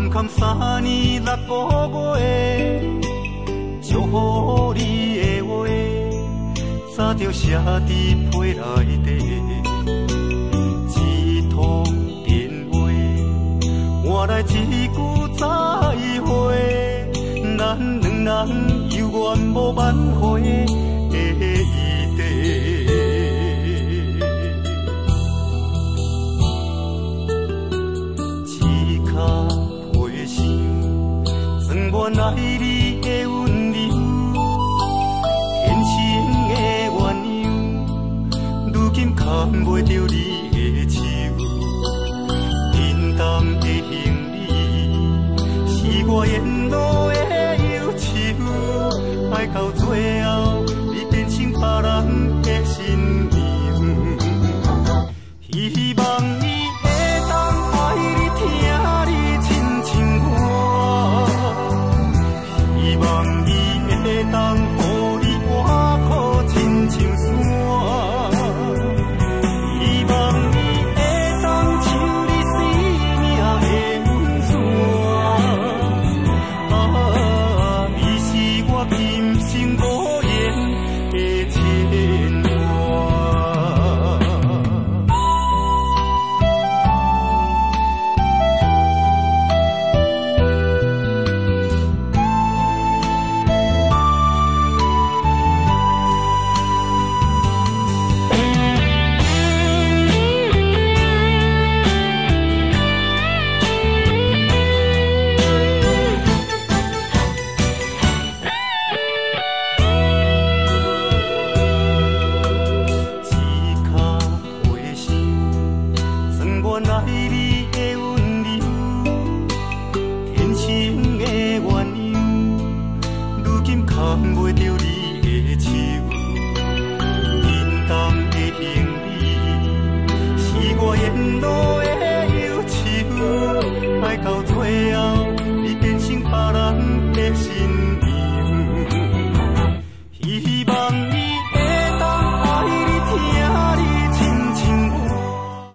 暗藏三年六个月，祝福你的话，早就写在批内底。一通电话，换来一句再会，咱两人有缘无挽回的余地。爱你的温柔，天生的鸳鸯，如今牵袂着你的手。平淡的行李，是我沿路的忧愁，爱到最后，袂着你的手。沉重的行李，是我沿路的忧愁，爱到最后。